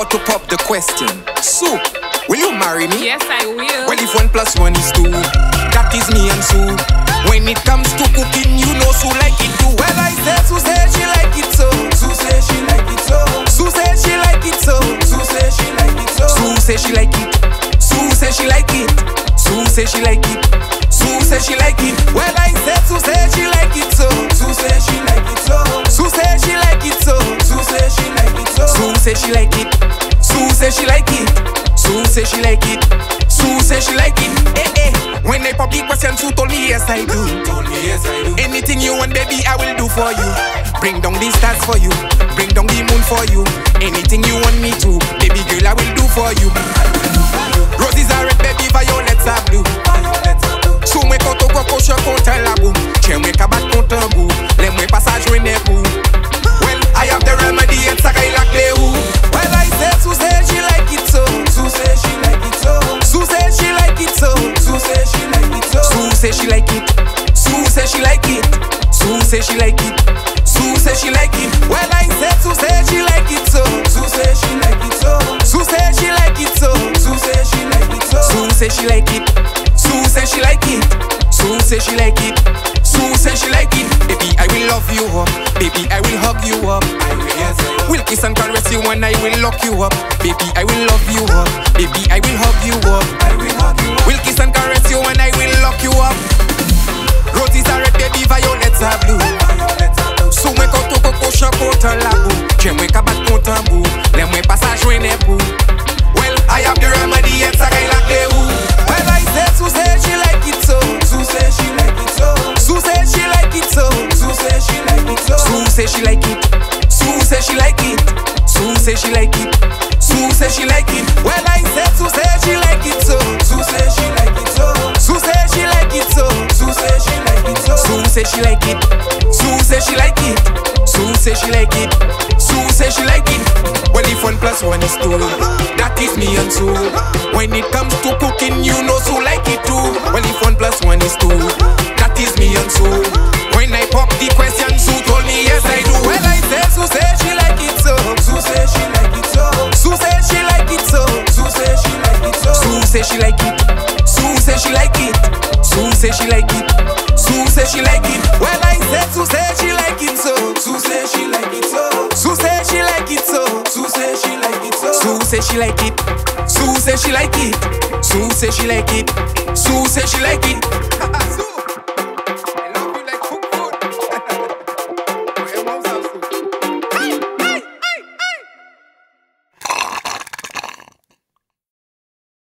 about to pop the question. Sue, will you marry me? Yes, I will. Well, if one plus one is two, that is me and Sue. When it comes to cooking, you know Sue like it too. Well, I said Sue said she like it so. Sue said she like it so. Sue said she like it so. Sue said she like it so. Sue said she like it. Sue said she like it. Sue said she like it. Sue said she like it. Well, I said Sue said she like it so. Sue said she like it so. Sue said she like it so. Sue said she like it so. Sue said she like it. Said she like it. Sue say she like it. Sue say she like it. Eh eh. When they pop the question, Sue told me yes I do. Told me yes I do. Anything you want, baby, I will do for you. Bring down the stars for you. Bring down the moon for you. Anything you want me to, baby girl, I will do said she like it Sue said she like it Sue said she like it Sue said she like it Well, I said Sue said she like it so Sue said she like it so Sue said she like it so Sue said she like it so Sue said she like it Sue said she like it. Sue said she like it. Sue said she like it. Baby, I will love you up. Baby, I will hug you up. I will, yes, I will. kiss and caress you and I will lock you up. Baby, I will love you up. Baby, I will hug you up. I will said she like it Sue said she like it Sue said she like it Sue said she like it Well, I said Sue said she like it so Sue said she like it so Sue said she like it so Sue said she like it so Sue said she like it Sue said she like it Sue said she like it Sue said she like it Well, if one plus one is two That is me and Sue When it comes to cooking, you know Sue like it too Well, if one plus one is two she like it Sue said she like it Sue said she like it Sue said she like it Well, I said Sue said she like it so Sue said she like it so Sue said she like it so Sue said she like it so Sue said she like it Sue said she like it Sue said she like it Sue said she like it